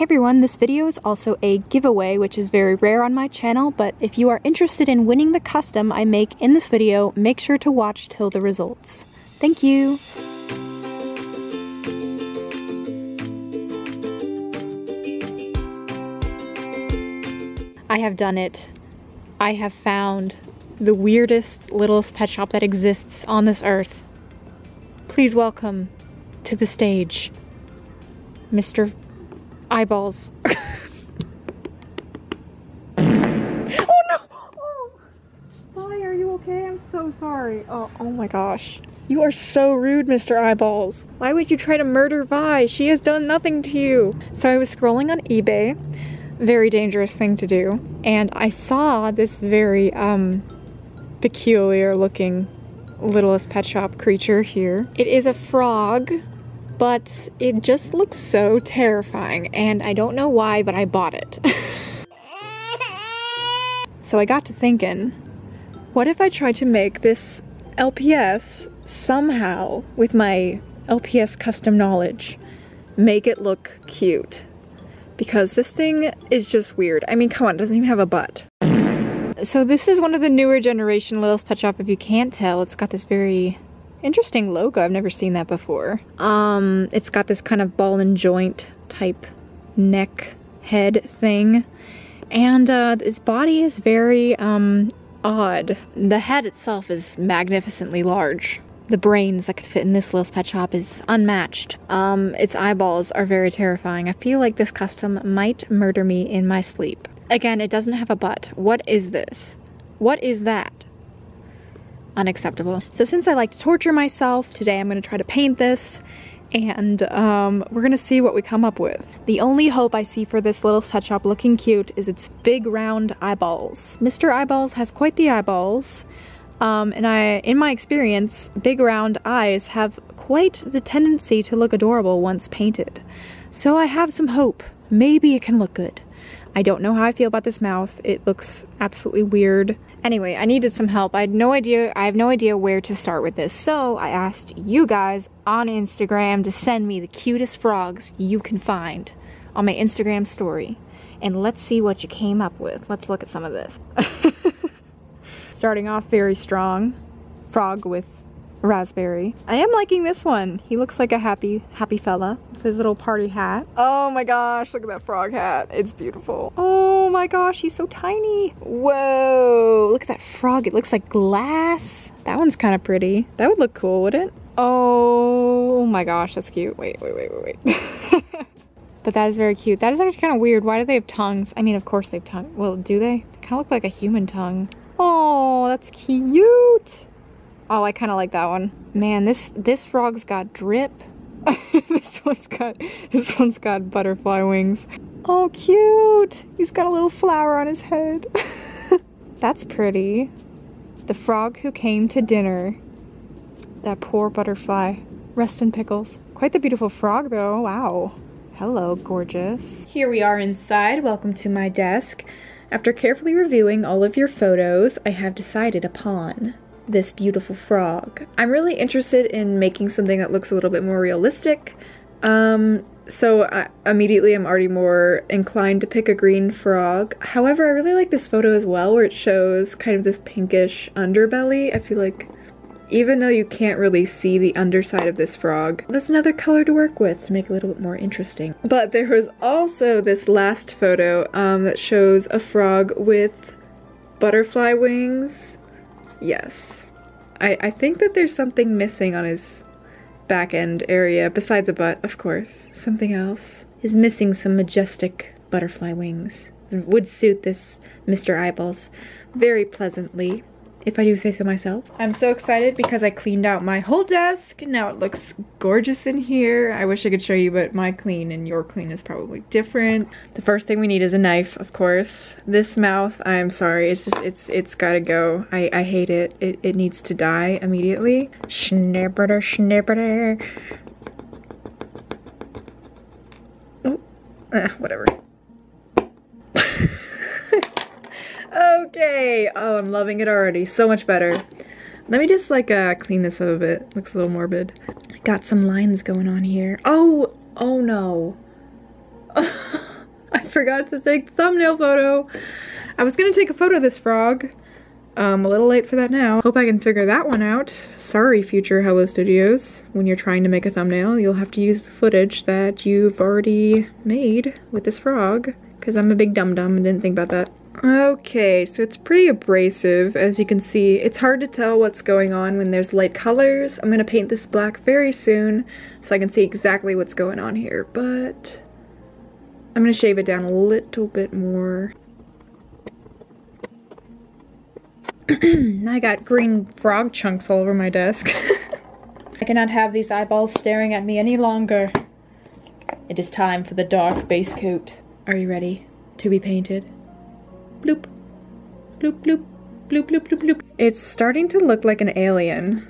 Hey everyone, this video is also a giveaway, which is very rare on my channel, but if you are interested in winning the custom I make in this video, make sure to watch till the results. Thank you! I have done it. I have found the weirdest, littlest pet shop that exists on this earth. Please welcome to the stage, Mr. Eyeballs. oh no! Oh. Hi, are you okay? I'm so sorry. Oh, oh my gosh. You are so rude, Mr. Eyeballs. Why would you try to murder Vi? She has done nothing to you. So I was scrolling on eBay very dangerous thing to do. And I saw this very um, peculiar looking littlest pet shop creature here. It is a frog, but it just looks so terrifying. And I don't know why, but I bought it. so I got to thinking, what if I tried to make this LPS somehow with my LPS custom knowledge, make it look cute? because this thing is just weird. I mean, come on, it doesn't even have a butt. So this is one of the newer generation Littlest Pet Shop. If you can't tell, it's got this very interesting logo. I've never seen that before. Um, it's got this kind of ball and joint type neck head thing. And uh, its body is very um, odd. The head itself is magnificently large the brains that could fit in this little pet shop is unmatched. Um, its eyeballs are very terrifying. I feel like this custom might murder me in my sleep. Again, it doesn't have a butt. What is this? What is that? Unacceptable. So since I like to torture myself, today I'm going to try to paint this and um, we're gonna see what we come up with. The only hope I see for this little pet shop looking cute is its big round eyeballs. Mr. Eyeballs has quite the eyeballs, um, and I, in my experience, big round eyes have quite the tendency to look adorable once painted. So I have some hope. Maybe it can look good. I don't know how I feel about this mouth. It looks absolutely weird. Anyway, I needed some help. I had no idea, I have no idea where to start with this. So I asked you guys on Instagram to send me the cutest frogs you can find on my Instagram story. And let's see what you came up with. Let's look at some of this. starting off very strong. Frog with raspberry. I am liking this one. He looks like a happy, happy fella with his little party hat. Oh my gosh, look at that frog hat. It's beautiful. Oh my gosh, he's so tiny. Whoa, look at that frog. It looks like glass. That one's kind of pretty. That would look cool, wouldn't it? Oh my gosh, that's cute. Wait, wait, wait, wait, wait. but that is very cute. That is actually kind of weird. Why do they have tongues? I mean, of course they have tongue. Well, do they? They kind of look like a human tongue. Oh, that's cute. Oh, I kind of like that one. Man, this this frog's got drip. this one's got this one's got butterfly wings. Oh, cute. He's got a little flower on his head. that's pretty. The frog who came to dinner. That poor butterfly. Rest in pickles. Quite the beautiful frog though. Wow. Hello, gorgeous. Here we are inside. Welcome to my desk. After carefully reviewing all of your photos, I have decided upon this beautiful frog. I'm really interested in making something that looks a little bit more realistic. Um, so I, immediately I'm already more inclined to pick a green frog. However, I really like this photo as well where it shows kind of this pinkish underbelly. I feel like even though you can't really see the underside of this frog, that's another color to work with to make it a little bit more interesting. But there was also this last photo um, that shows a frog with butterfly wings. Yes. I, I think that there's something missing on his back end area, besides a butt, of course. Something else is missing some majestic butterfly wings. would suit this Mr. Eyeballs very pleasantly if I do say so myself. I'm so excited because I cleaned out my whole desk. Now it looks gorgeous in here. I wish I could show you, but my clean and your clean is probably different. The first thing we need is a knife, of course. This mouth, I'm sorry, it's just, it's it's gotta go. I, I hate it. it. It needs to die immediately. Schnipperter, schnipperter. Oh, eh, whatever. Okay. Oh, I'm loving it already. So much better. Let me just like uh, clean this up a bit. Looks a little morbid. Got some lines going on here. Oh, oh no. I forgot to take thumbnail photo. I was gonna take a photo of this frog. Um, I'm a little late for that now. Hope I can figure that one out. Sorry, future Hello Studios. When you're trying to make a thumbnail, you'll have to use the footage that you've already made with this frog, because I'm a big dum-dum and didn't think about that. Okay, so it's pretty abrasive, as you can see. It's hard to tell what's going on when there's light colors. I'm gonna paint this black very soon, so I can see exactly what's going on here, but I'm gonna shave it down a little bit more. I got green frog chunks all over my desk. I cannot have these eyeballs staring at me any longer. It is time for the dark base coat. Are you ready to be painted? Bloop. Bloop, bloop. Bloop, bloop, bloop, bloop. It's starting to look like an alien.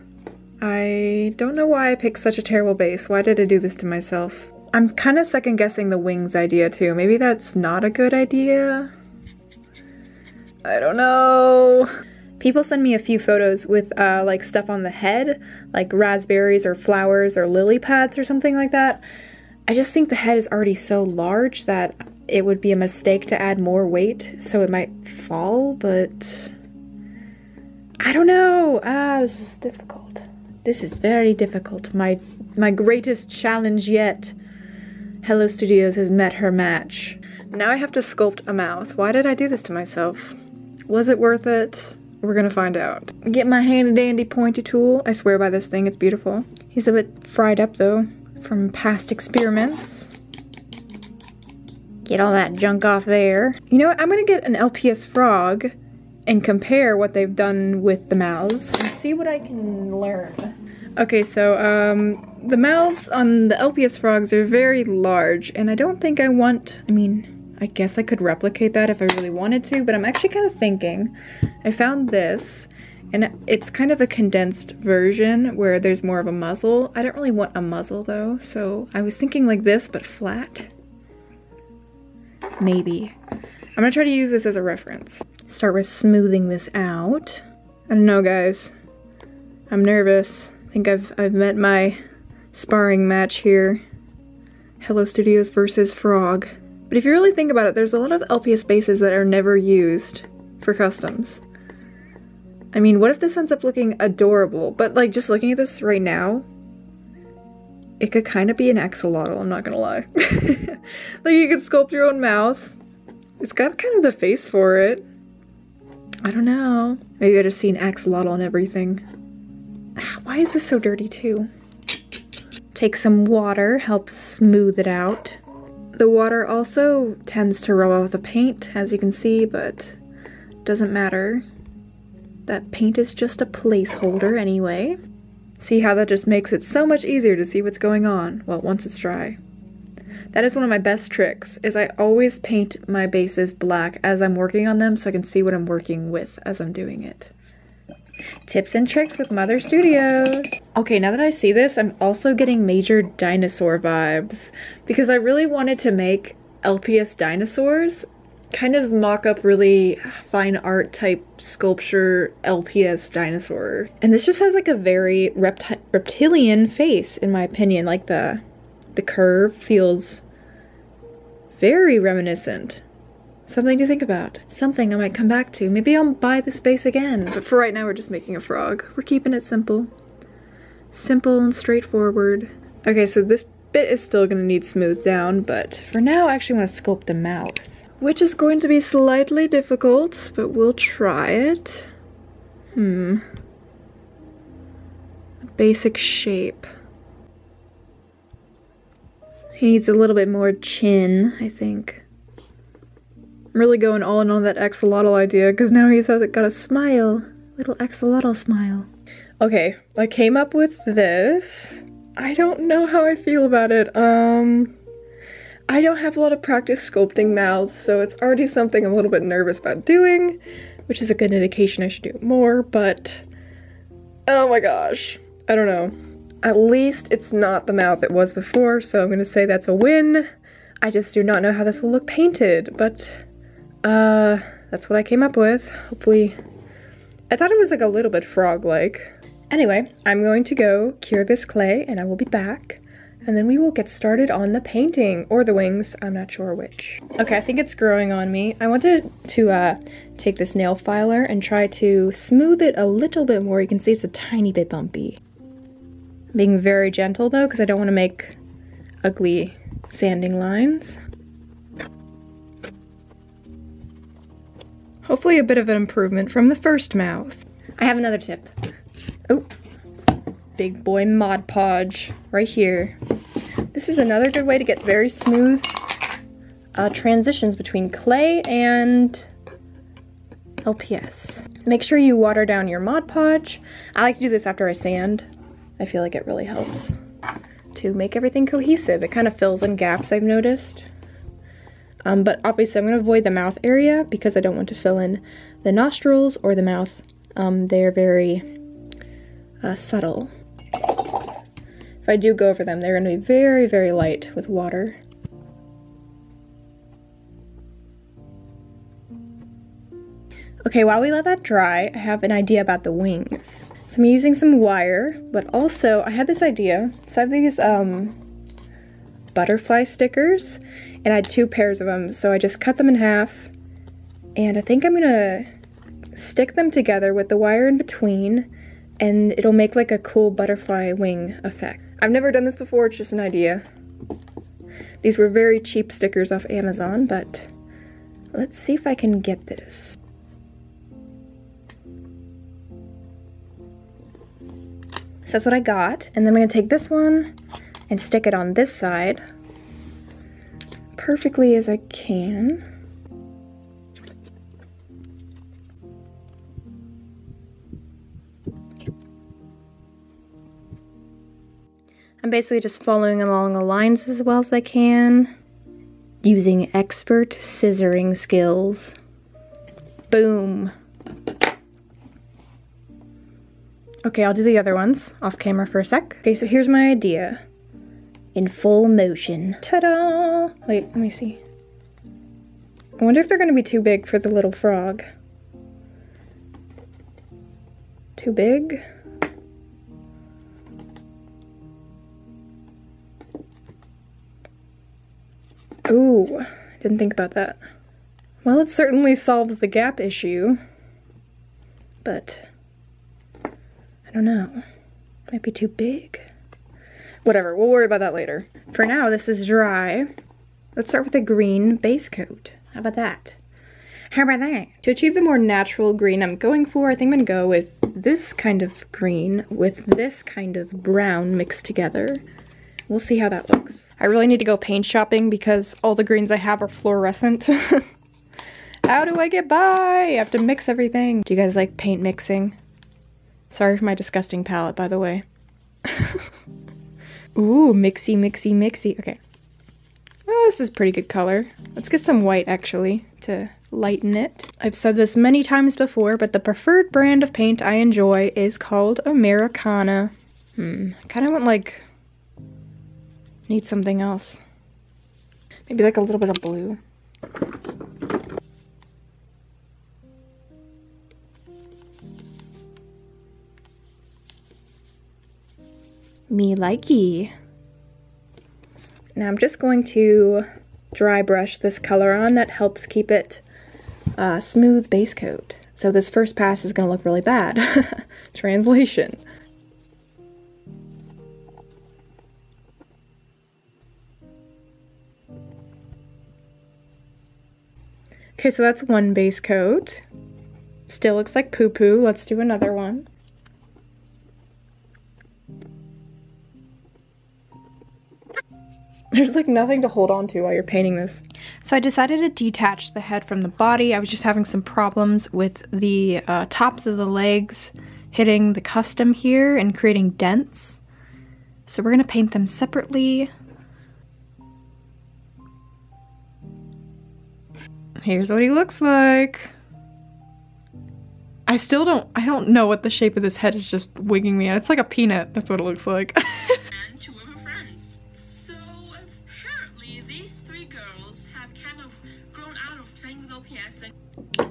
I don't know why I picked such a terrible base. Why did I do this to myself? I'm kind of second guessing the wings idea too. Maybe that's not a good idea? I don't know. People send me a few photos with uh, like stuff on the head, like raspberries or flowers or lily pads or something like that. I just think the head is already so large that it would be a mistake to add more weight, so it might fall, but I don't know. Ah, this is difficult. This is very difficult. My my greatest challenge yet. Hello Studios has met her match. Now I have to sculpt a mouth. Why did I do this to myself? Was it worth it? We're gonna find out. Get my handy dandy pointy tool. I swear by this thing, it's beautiful. He's a bit fried up though from past experiments. Get all that junk off there. You know what, I'm gonna get an LPS frog and compare what they've done with the mouths and see what I can learn. Okay, so um, the mouths on the LPS frogs are very large and I don't think I want, I mean, I guess I could replicate that if I really wanted to, but I'm actually kind of thinking, I found this and it's kind of a condensed version where there's more of a muzzle. I don't really want a muzzle though, so I was thinking like this but flat. Maybe. I'm gonna try to use this as a reference. Start with smoothing this out. I don't know guys. I'm nervous. I think I've, I've met my sparring match here. Hello Studios versus Frog. But if you really think about it, there's a lot of LPS bases that are never used for customs. I mean, what if this ends up looking adorable? But like, just looking at this right now, it could kind of be an axolotl, I'm not gonna lie. like you could sculpt your own mouth. It's got kind of the face for it. I don't know. Maybe I just see an axolotl and everything. Why is this so dirty too? Take some water, help smooth it out. The water also tends to rub off the paint, as you can see, but doesn't matter. That paint is just a placeholder anyway. See how that just makes it so much easier to see what's going on, well, once it's dry. That is one of my best tricks, is I always paint my bases black as I'm working on them so I can see what I'm working with as I'm doing it. Tips and tricks with Mother Studios. Okay, now that I see this, I'm also getting major dinosaur vibes because I really wanted to make LPS dinosaurs kind of mock up really fine art type sculpture LPS dinosaur. And this just has like a very repti reptilian face in my opinion. Like the the curve feels very reminiscent. Something to think about. Something I might come back to. Maybe I'll buy the space again. But for right now we're just making a frog. We're keeping it simple. Simple and straightforward. Okay, so this bit is still gonna need smoothed down, but for now I actually want to sculpt the mouth which is going to be slightly difficult, but we'll try it. Hmm. Basic shape. He needs a little bit more chin, I think. I'm really going all in on that axolotl idea, because now he's got a smile. Little axolotl smile. Okay, I came up with this. I don't know how I feel about it. Um, I don't have a lot of practice sculpting mouths, so it's already something I'm a little bit nervous about doing, which is a good indication I should do more, but oh my gosh, I don't know. At least it's not the mouth it was before, so I'm gonna say that's a win. I just do not know how this will look painted, but uh, that's what I came up with. Hopefully, I thought it was like a little bit frog-like. Anyway, I'm going to go cure this clay and I will be back And then we will get started on the painting, or the wings, I'm not sure which. Okay, I think it's growing on me. I wanted to uh, take this nail filer and try to smooth it a little bit more. You can see it's a tiny bit bumpy. being very gentle though, because I don't want to make ugly sanding lines. Hopefully a bit of an improvement from the first mouth. I have another tip. Oh, big boy Mod Podge right here. This is another good way to get very smooth uh, transitions between clay and LPS. Make sure you water down your Mod Podge. I like to do this after I sand. I feel like it really helps to make everything cohesive. It kind of fills in gaps I've noticed. Um, but obviously I'm going to avoid the mouth area because I don't want to fill in the nostrils or the mouth. Um, they're very uh, subtle. I do go over them, they're going to be very, very light with water. Okay, while we let that dry, I have an idea about the wings. So I'm using some wire, but also I had this idea. So I have these um, butterfly stickers, and I had two pairs of them, so I just cut them in half, and I think I'm gonna stick them together with the wire in between, and it'll make like a cool butterfly wing effect. I've never done this before, it's just an idea. These were very cheap stickers off Amazon, but let's see if I can get this. So that's what I got. And then I'm gonna take this one and stick it on this side perfectly as I can. I'm basically just following along the lines as well as I can, using expert scissoring skills. Boom. Okay, I'll do the other ones off camera for a sec. Okay, so here's my idea in full motion. Ta-da! Wait, let me see. I wonder if they're gonna be too big for the little frog. Too big? Ooh, didn't think about that. Well, it certainly solves the gap issue, but I don't know. Might be too big. Whatever, we'll worry about that later. For now, this is dry. Let's start with a green base coat. How about that? How about that? To achieve the more natural green I'm going for, I think I'm gonna go with this kind of green with this kind of brown mixed together. We'll see how that looks. I really need to go paint shopping because all the greens I have are fluorescent. how do I get by? I have to mix everything. Do you guys like paint mixing? Sorry for my disgusting palette, by the way. Ooh, mixy, mixy, mixy. Okay. Oh, this is pretty good color. Let's get some white, actually, to lighten it. I've said this many times before, but the preferred brand of paint I enjoy is called Americana. Hmm, kind of want, like, need something else. Maybe, like, a little bit of blue. me likey. Now I'm just going to dry brush this color on that helps keep it uh, smooth base coat. So this first pass is going to look really bad. Translation. Okay, so that's one base coat. Still looks like poo-poo. Let's do another one. There's like nothing to hold on to while you're painting this. So I decided to detach the head from the body. I was just having some problems with the uh, tops of the legs hitting the custom here and creating dents. So we're gonna paint them separately. Here's what he looks like. I still don't, I don't know what the shape of this head is just wigging me out. It's like a peanut, that's what it looks like.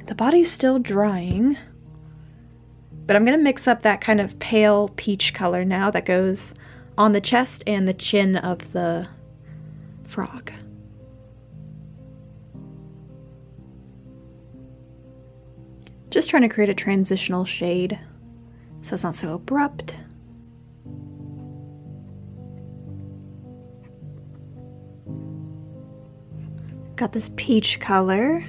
The body's still drying, but I'm gonna mix up that kind of pale peach color now that goes on the chest and the chin of the frog. Just trying to create a transitional shade so it's not so abrupt. Got this peach color.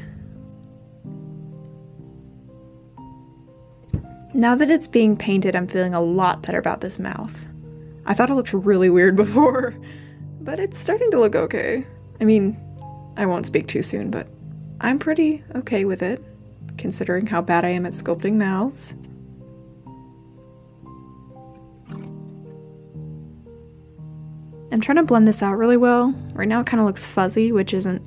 Now that it's being painted, I'm feeling a lot better about this mouth. I thought it looked really weird before, but it's starting to look okay. I mean, I won't speak too soon, but I'm pretty okay with it, considering how bad I am at sculpting mouths. I'm trying to blend this out really well. Right now it kind of looks fuzzy, which isn't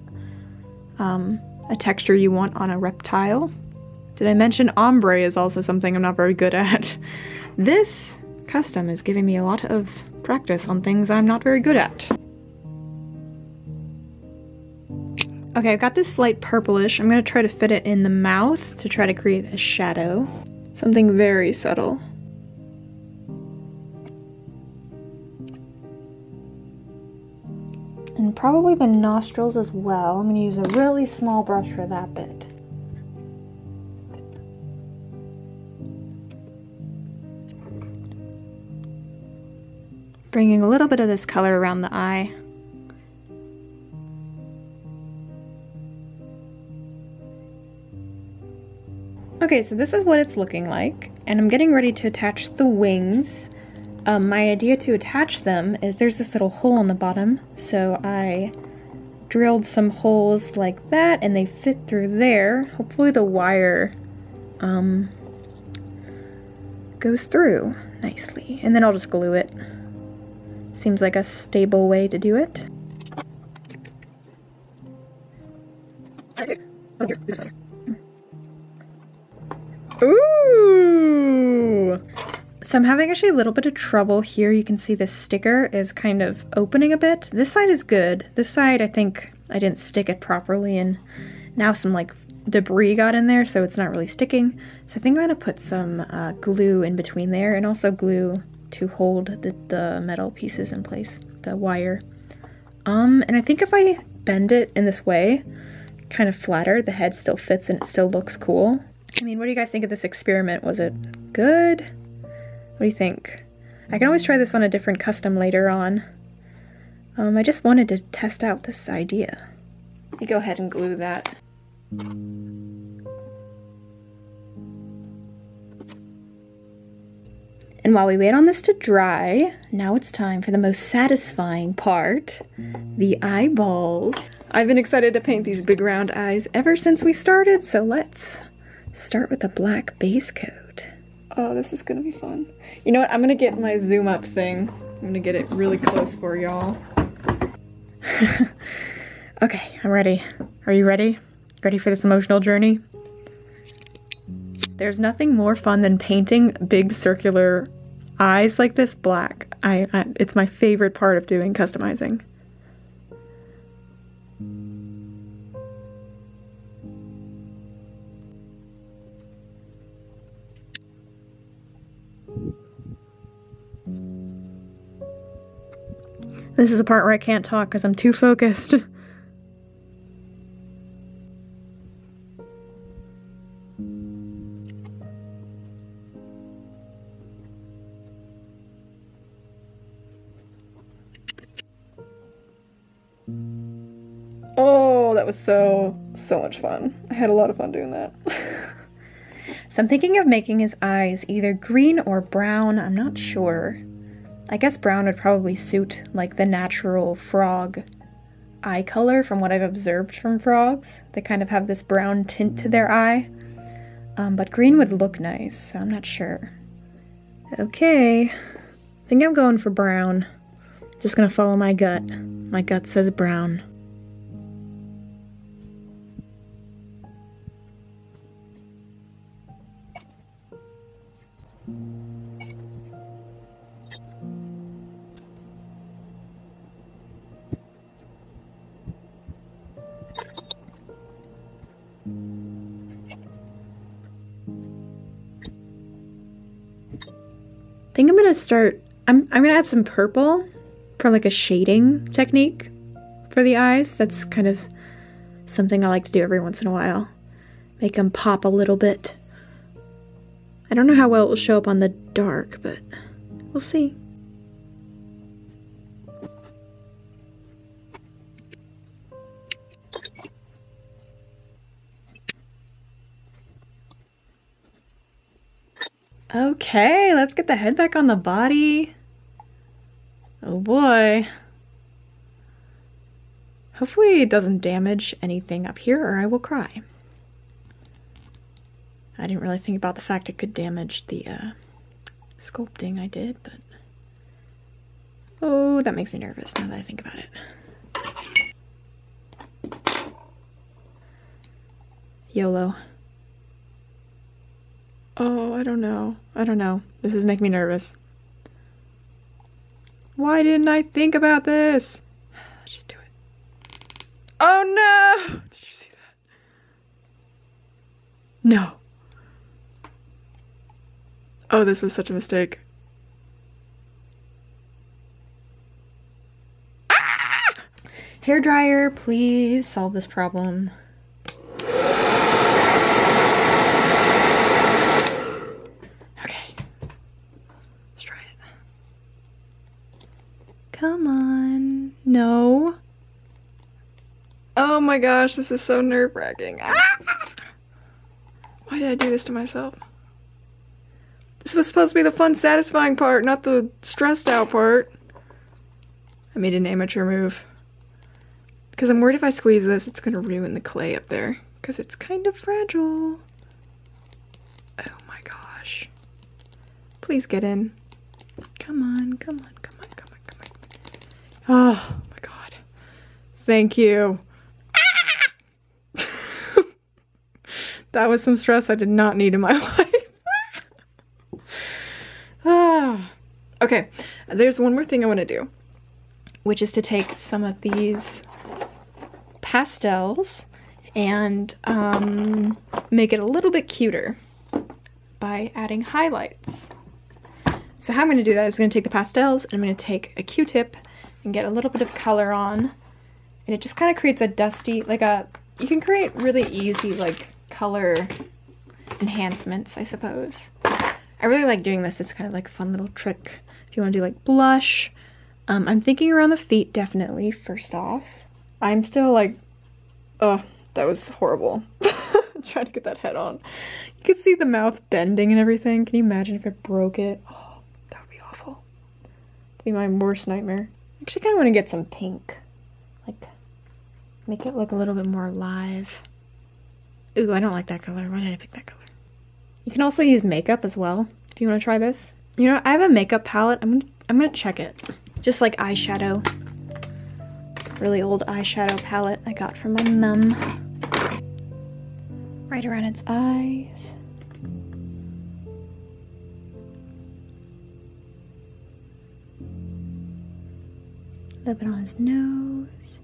um, a texture you want on a reptile. Did I mention ombre is also something I'm not very good at? This custom is giving me a lot of practice on things I'm not very good at. Okay, I've got this slight purplish. I'm gonna try to fit it in the mouth to try to create a shadow. Something very subtle. And probably the nostrils as well. I'm gonna use a really small brush for that bit. Bringing a little bit of this color around the eye. Okay, so this is what it's looking like, and I'm getting ready to attach the wings. Um, my idea to attach them is there's this little hole on the bottom, so I drilled some holes like that, and they fit through there. Hopefully the wire um, goes through nicely, and then I'll just glue it. Seems like a stable way to do it. So I'm having actually a little bit of trouble here. You can see this sticker is kind of opening a bit. This side is good. This side, I think I didn't stick it properly and now some like debris got in there so it's not really sticking. So I think I'm gonna put some uh, glue in between there and also glue to hold the, the metal pieces in place, the wire. Um, and I think if I bend it in this way, kind of flatter, the head still fits and it still looks cool. I mean, what do you guys think of this experiment? Was it good? What do you think? I can always try this on a different custom later on. Um, I just wanted to test out this idea. You go ahead and glue that. And while we wait on this to dry, now it's time for the most satisfying part, the eyeballs. I've been excited to paint these big round eyes ever since we started, so let's start with a black base coat. Oh, this is gonna be fun. You know what, I'm gonna get my zoom up thing. I'm gonna get it really close for y'all. okay, I'm ready. Are you ready? Ready for this emotional journey? There's nothing more fun than painting big circular eyes like this black. I, I it's my favorite part of doing customizing. This is the part where I can't talk because I'm too focused. Oh, that was so, so much fun. I had a lot of fun doing that. so I'm thinking of making his eyes either green or brown. I'm not sure. I guess brown would probably suit like the natural frog eye color from what I've observed from frogs. They kind of have this brown tint to their eye. Um, but green would look nice, so I'm not sure. Okay, I think I'm going for brown. Just gonna follow my gut. My gut says brown. Think I'm gonna start I'm, I'm gonna add some purple for like a shading technique for the eyes. That's kind of something I like to do every once in a while. Make them pop a little bit. I don't know how well it will show up on the dark, but we'll see. Okay, let's get the head back on the body. Oh boy. Hopefully it doesn't damage anything up here or I will cry. I didn't really think about the fact it could damage the uh, sculpting I did, but... Oh, that makes me nervous now that I think about it. YOLO. Oh, I don't know. I don't know. This is making me nervous. Why didn't I think about this? Just do it. Oh no! Did you see that? No. Oh, this was such a mistake. Ah! Hair dryer, please solve this problem. Okay. Let's try it. Come on. No. Oh my gosh, this is so nerve wracking. Ah! Why did I do this to myself? This was supposed to be the fun, satisfying part, not the stressed out part. I made an amateur move. Because I'm worried if I squeeze this, it's going to ruin the clay up there. Because it's kind of fragile. Oh my gosh. Please get in. Come on, come on, come on, come on, come on. Oh my god. Thank you. That was some stress I did not need in my life. ah. Okay, there's one more thing I want to do, which is to take some of these pastels and um, make it a little bit cuter by adding highlights. So how I'm going to do that is I'm going to take the pastels and I'm going to take a q-tip and get a little bit of color on and it just kind of creates a dusty, like a, you can create really easy like color enhancements, I suppose. I really like doing this. It's kind of like a fun little trick if you want to do like blush. Um, I'm thinking around the feet definitely, first off. I'm still like, oh, that was horrible. trying to get that head on. You can see the mouth bending and everything. Can you imagine if it broke it? Oh, that would be awful. It'd be my worst nightmare. I actually kind of want to get some pink. Like, make it look a little bit more alive. Ooh, I don't like that color. Why did I pick that color? You can also use makeup as well if you want to try this. You know, I have a makeup palette. I'm gonna, I'm gonna check it. Just like eyeshadow. Really old eyeshadow palette I got from my mum. Right around its eyes. A little bit on his nose.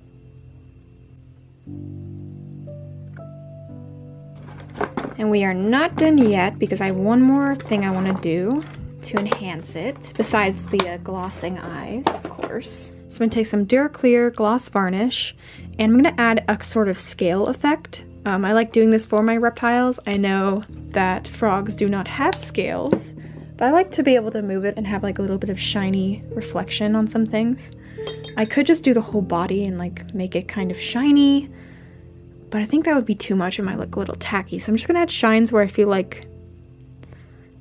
And we are not done yet because I have one more thing I want to do to enhance it, besides the uh, glossing eyes, of course. So I'm going to take some Duraclear gloss varnish, and I'm going to add a sort of scale effect. Um, I like doing this for my reptiles. I know that frogs do not have scales, but I like to be able to move it and have like a little bit of shiny reflection on some things. I could just do the whole body and like make it kind of shiny, but I think that would be too much. It might look a little tacky. So I'm just gonna add shines where I feel like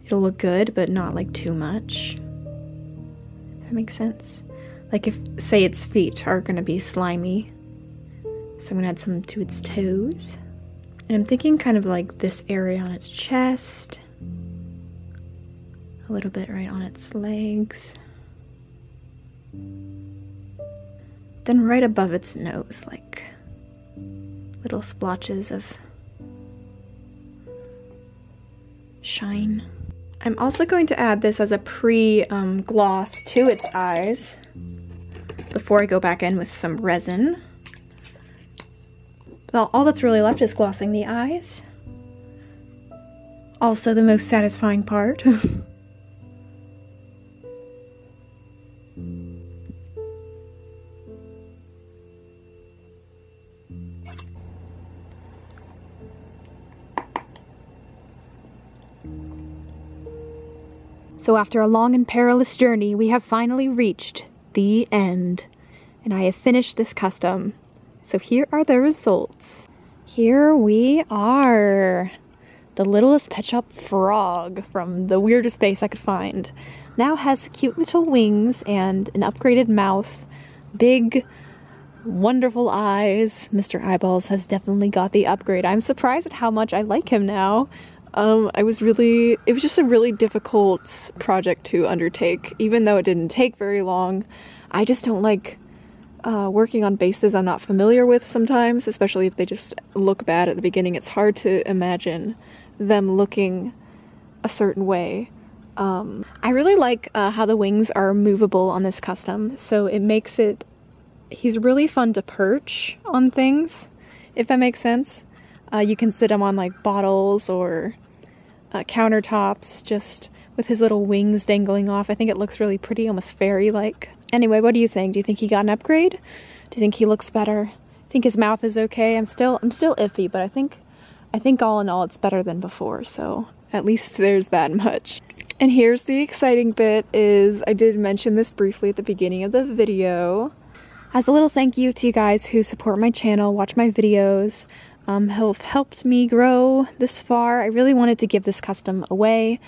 it'll look good, but not like too much. Does that make sense? Like if, say its feet are gonna be slimy. So I'm gonna add some to its toes. And I'm thinking kind of like this area on its chest. A little bit right on its legs. Then right above its nose, like little splotches of shine. I'm also going to add this as a pre-gloss um, to its eyes before I go back in with some resin. All that's really left is glossing the eyes. Also the most satisfying part. So after a long and perilous journey, we have finally reached the end. And I have finished this custom. So here are the results. Here we are. The littlest Pet Shop frog from the weirdest base I could find. Now has cute little wings and an upgraded mouth, big, wonderful eyes. Mr. Eyeballs has definitely got the upgrade. I'm surprised at how much I like him now. Um, I was really, it was just a really difficult project to undertake, even though it didn't take very long. I just don't like uh, working on bases I'm not familiar with sometimes, especially if they just look bad at the beginning. It's hard to imagine them looking a certain way. Um, I really like uh, how the wings are movable on this custom, so it makes it, he's really fun to perch on things, if that makes sense. Uh, you can sit him on like bottles or uh, countertops just with his little wings dangling off. I think it looks really pretty, almost fairy-like. Anyway, what do you think? Do you think he got an upgrade? Do you think he looks better? I think his mouth is okay. I'm still I'm still iffy, but I think I think all in all it's better than before. So at least there's that much. And here's the exciting bit is I did mention this briefly at the beginning of the video. As a little thank you to you guys who support my channel, watch my videos, um, have helped me grow this far. I really wanted to give this custom away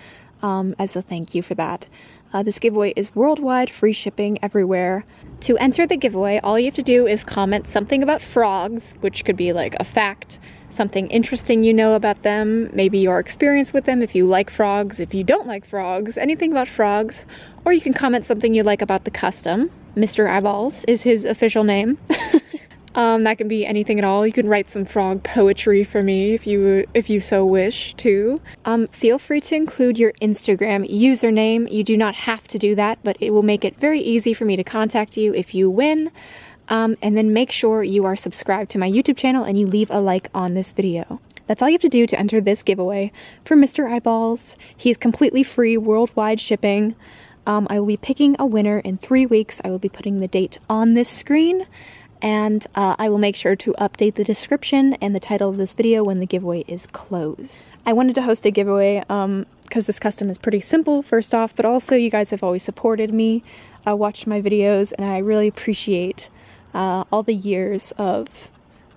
um, as a thank you for that. Uh, this giveaway is worldwide, free shipping everywhere. To enter the giveaway, all you have to do is comment something about frogs, which could be like a fact, something interesting you know about them, maybe your experience with them, if you like frogs, if you don't like frogs, anything about frogs, or you can comment something you like about the custom. Mr. Eyeballs is his official name. Um, that can be anything at all. You can write some frog poetry for me if you if you so wish to. Um, feel free to include your Instagram username. You do not have to do that, but it will make it very easy for me to contact you if you win. Um, and then make sure you are subscribed to my YouTube channel and you leave a like on this video. That's all you have to do to enter this giveaway for Mr. Eyeballs. He's completely free worldwide shipping. Um, I will be picking a winner in three weeks. I will be putting the date on this screen and uh, I will make sure to update the description and the title of this video when the giveaway is closed. I wanted to host a giveaway because um, this custom is pretty simple, first off, but also you guys have always supported me, uh, watched my videos, and I really appreciate uh, all the years of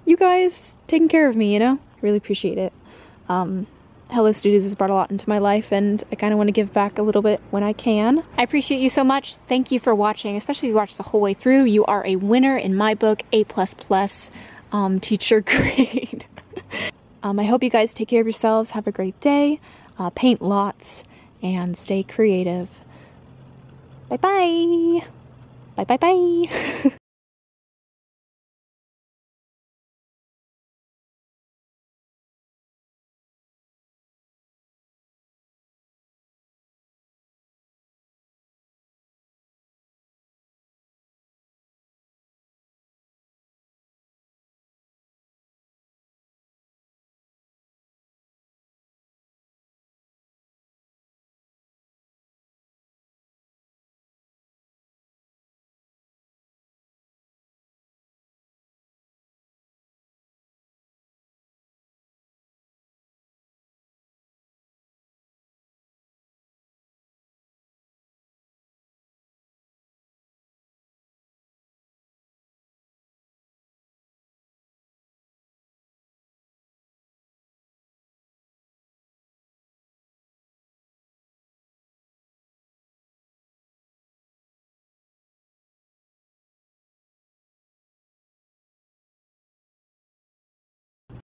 you guys taking care of me, you know? I really appreciate it. Um, Hello Studios has brought a lot into my life and I kind of want to give back a little bit when I can. I appreciate you so much. Thank you for watching, especially if you watched the whole way through. You are a winner in my book, A++ um, teacher grade. um, I hope you guys take care of yourselves. Have a great day. Uh, paint lots and stay creative. Bye-bye. Bye-bye-bye.